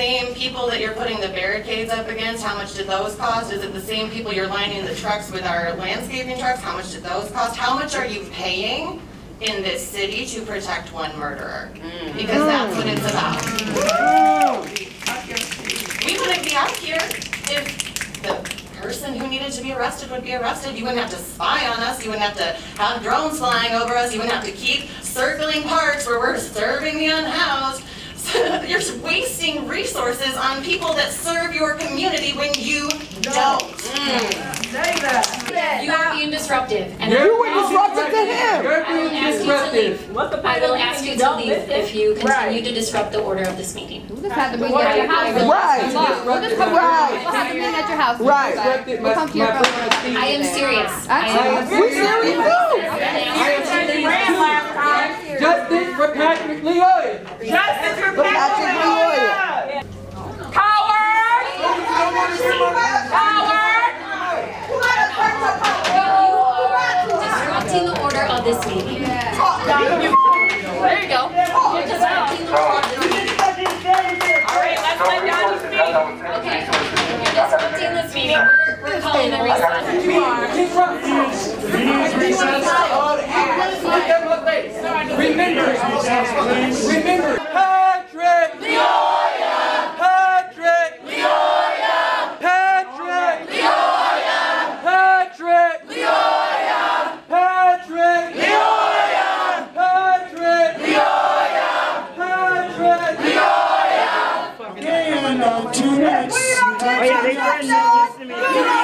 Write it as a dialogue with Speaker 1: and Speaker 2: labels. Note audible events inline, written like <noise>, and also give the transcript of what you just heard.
Speaker 1: same people that you're putting the barricades up against? How much did those cost? Is it the same people you're lining the trucks with our landscaping trucks? How much did those cost? How much are you paying in this city to protect one murderer? Mm. Because that's what it's about. We wouldn't be out here if the person who needed to be arrested would be arrested. You wouldn't have to spy on us. You wouldn't have to have drones flying over us. You wouldn't have to keep circling parks where we're serving the unhoused. <laughs> You're wasting resources on people that serve your community when you don't.
Speaker 2: You are being disruptive. and
Speaker 3: You're
Speaker 2: I will ask-
Speaker 3: disruptive to him.
Speaker 2: I
Speaker 3: You're
Speaker 2: will
Speaker 3: being
Speaker 2: ask you to
Speaker 3: disruptive.
Speaker 2: leave.
Speaker 4: What's the
Speaker 2: I will ask you to leave
Speaker 4: listen?
Speaker 2: if you continue
Speaker 4: Right.
Speaker 2: to disrupt the order of this meeting.
Speaker 5: We'll just have the meeting
Speaker 2: Right.
Speaker 5: at your house.
Speaker 3: Right.
Speaker 5: We'll just come,
Speaker 3: Right.
Speaker 5: we'll have the meeting at your house.
Speaker 3: Right.
Speaker 5: Okay? We'll come to your
Speaker 3: My-
Speaker 5: building.
Speaker 3: my-
Speaker 2: I am serious.
Speaker 5: I am
Speaker 3: We serious too.
Speaker 4: You said you
Speaker 2: Disrupting the order of this meeting. There you go. Disrupting the order of this meeting.
Speaker 4: All right, let's let Donnie speak.
Speaker 2: Okay. You're disrupting this meeting. We're, we're calling a recess.
Speaker 3: Remember, remember, Patrick Too much. Oh yeah, they. Listen to me.